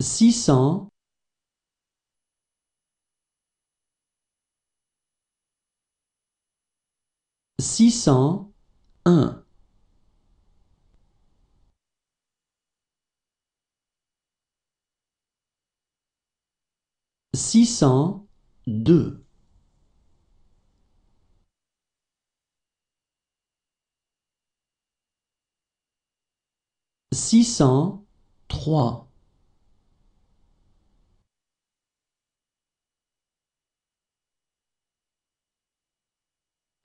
six cents six cent un. six cent deux. six cent trois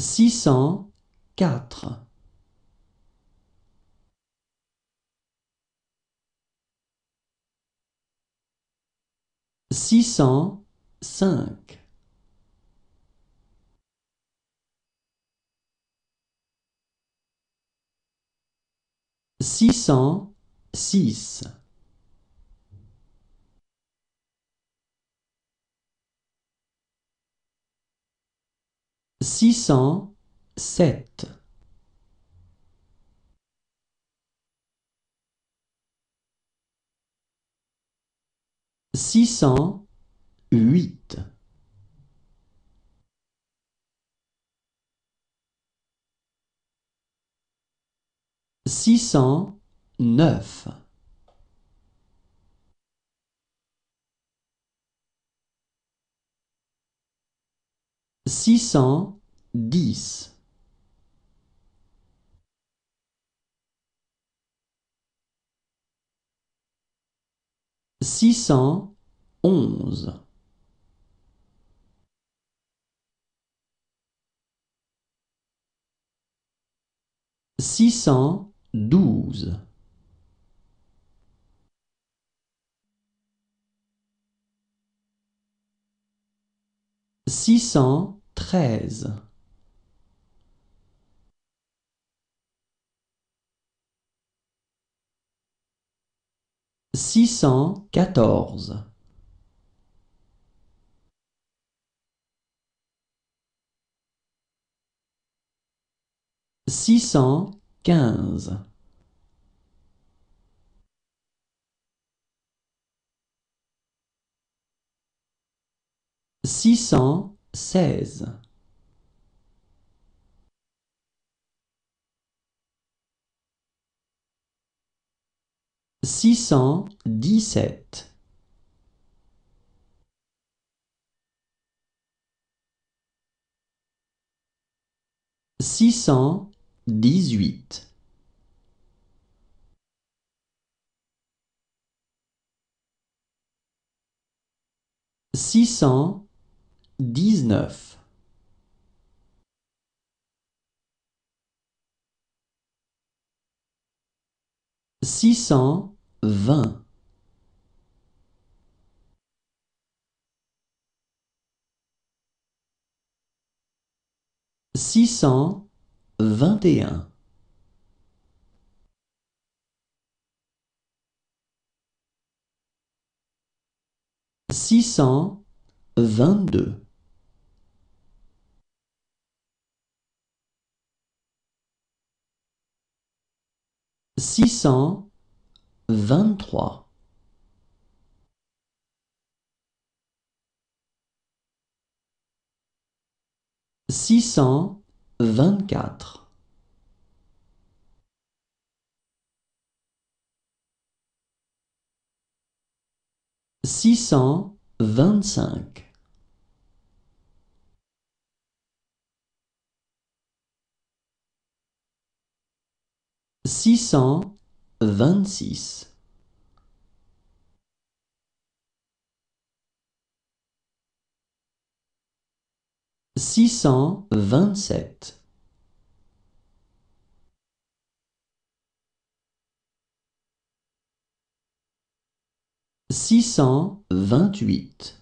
six cent quatre. six cent cinq. six cent six six cent sept. six cent huit. six cent neuf six cent dix. six cent onze. six cent douze. six cent treize. six cent quatorze. six cent quinze. six cent seize. six cent dix-sept. six cent dix-huit. six cent dix-neuf. six cent vingt. six cent vingt et un. six cent vingt-deux six cent vingt-trois. six cent vingt-quatre. six cent vingt-cinq six cent vingt-six. six cent vingt-sept. six cent vingt-huit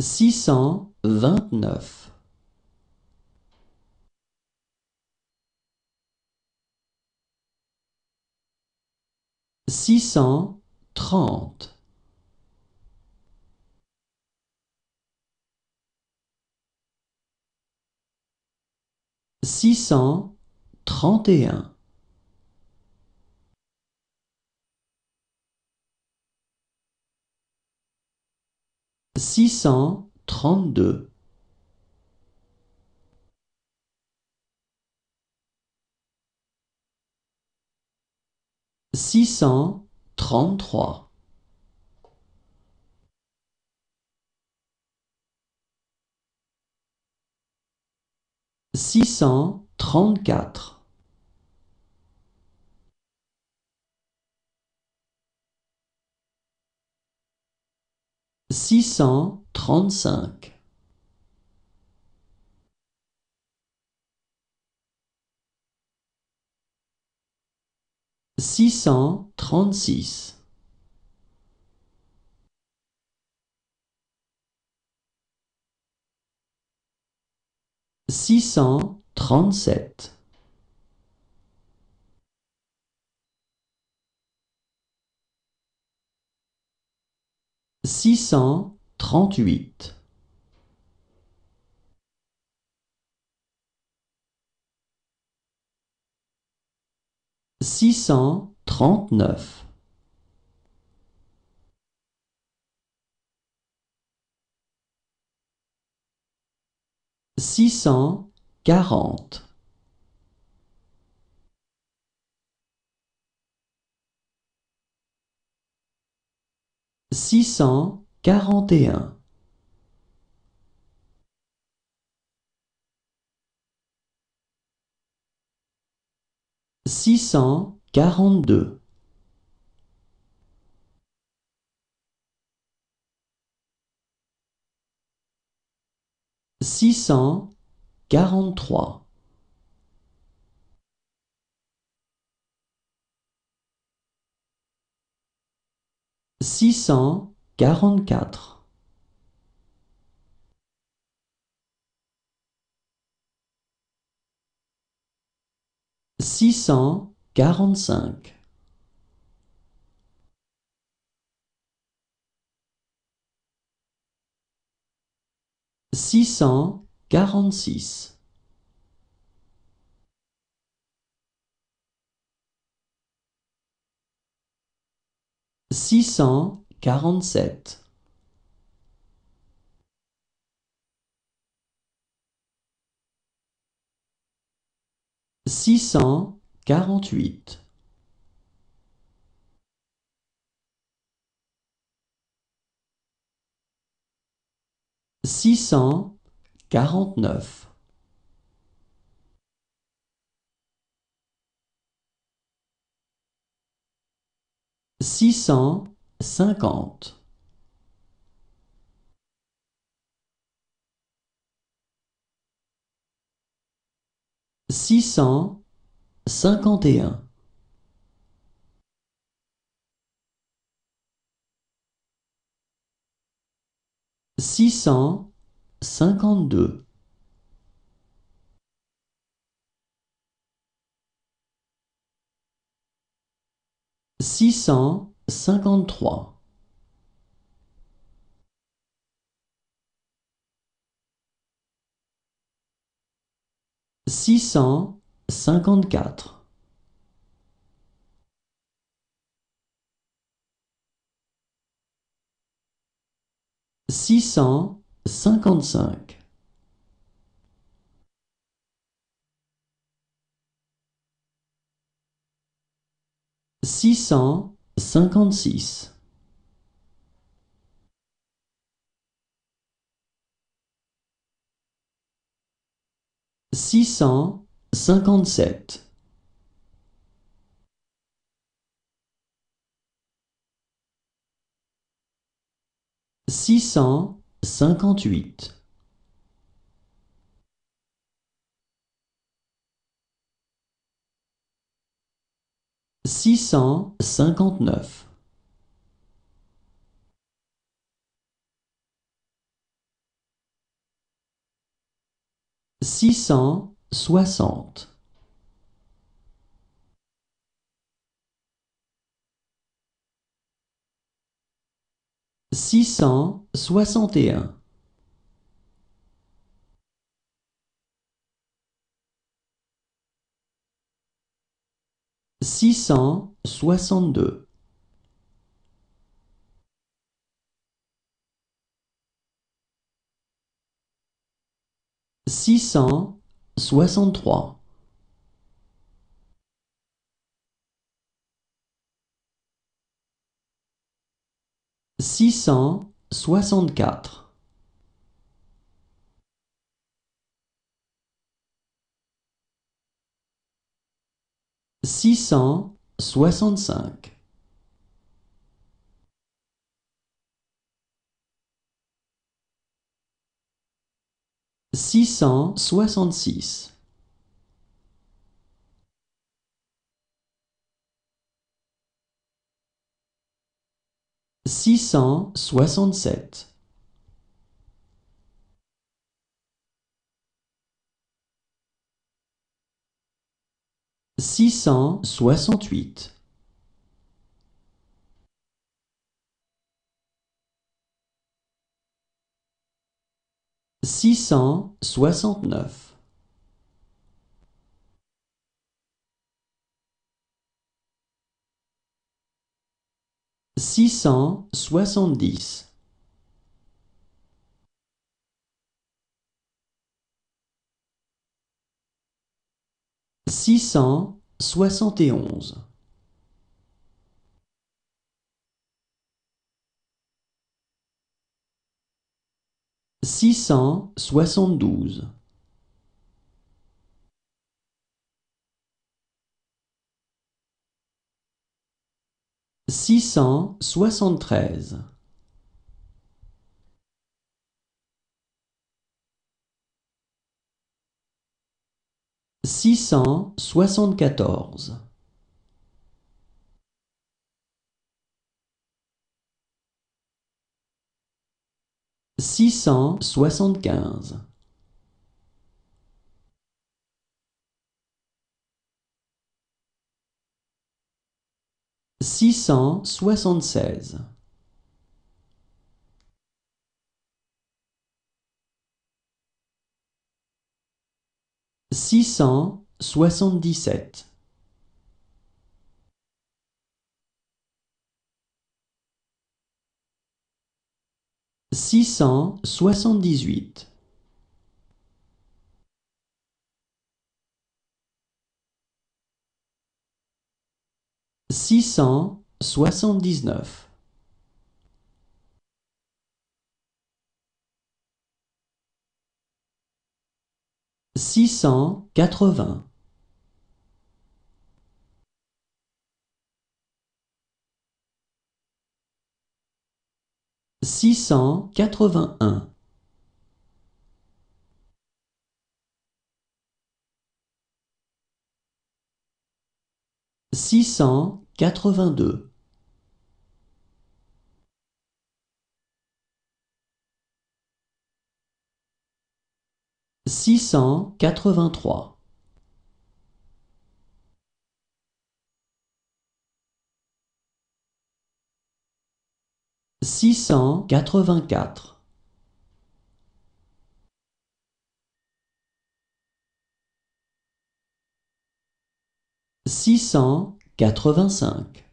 six cent vingt-neuf. six cent trente. six cent trente et un, six cent trente-deux, six cent trente-trois, six cent trente-quatre, six cent trente-cinq, six cent trente-six, six cent trente-sept, six cent trente-huit, six cent trente-neuf, six cent quarante, six cent quarante et un, six cent quarante-deux, six cent quarante-trois, six cent quarante-quatre, six cent quarante-cinq, six cent quarante-six, six cent quarante-sept, six cent quarante-huit, six cent quarante-neuf, six cent cinquante, six cent cinquante et un, six cent cinquante-deux, six cent cinquante-trois, six cent cinquante-quatre, six cent cinquante-cinq, six cent cinquante-six, six cent cinquante-sept, six cent cinquante-huit, six cent cinquante-neuf, six cent soixante, six cent soixante et un, six cent soixante-deux, six cent soixante-trois, six cent soixante-quatre, six cent soixante-cinq, six cent soixante-six, six cent soixante-sept, six cent soixante-huit, six cent soixante-neuf, six cent soixante-dix, six cent soixante et onze, six cent soixante-douze, six cent soixante-treize, six cent soixante-quatorze, six cent soixante-quinze, six cent soixante-seize, six cent soixante-dix-sept, six cent soixante-dix-huit, six cent soixante-dix-neuf, six cent quatre-vingts, six cent quatre-vingt-un, six cent quatre-vingt-deux, six cent quatre-vingt-trois, six cent quatre-vingt-quatre, six cent quatre-vingt-cinq,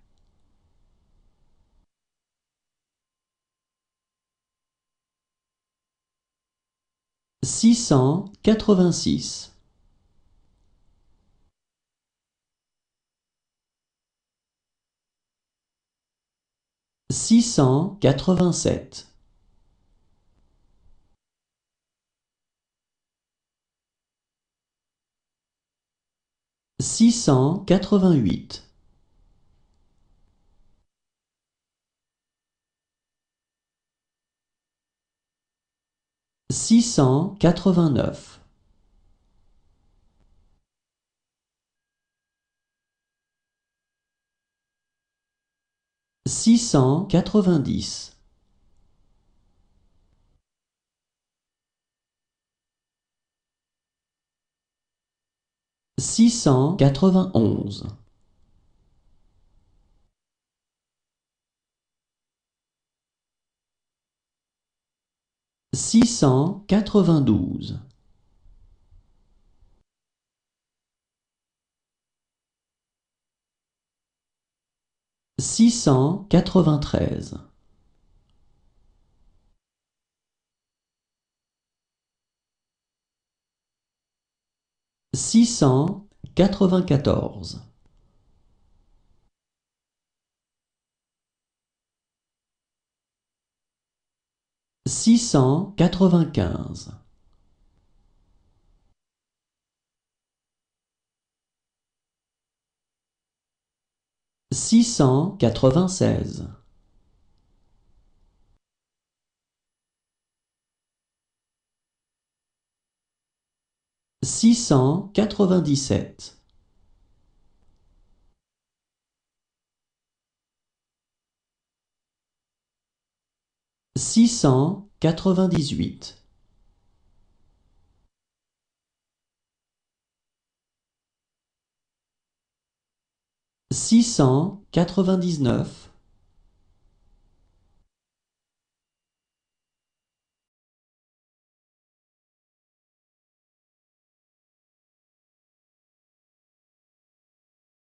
six cent quatre-vingt-six, six cent quatre-vingt-sept, six cent quatre-vingt-huit, six cent quatre-vingt-neuf, six cent quatre-vingt-dix, six cent quatre-vingt-onze, six cent quatre-vingt-douze, six cent quatre-vingt-treize, six cent quatre-vingt-quatorze, six cent quatre-vingt-quinze, six cent quatre-vingt-seize, six cent quatre-vingt-dix-sept, six cent quatre-vingt-dix-huit, six cent quatre-vingt-dix-neuf,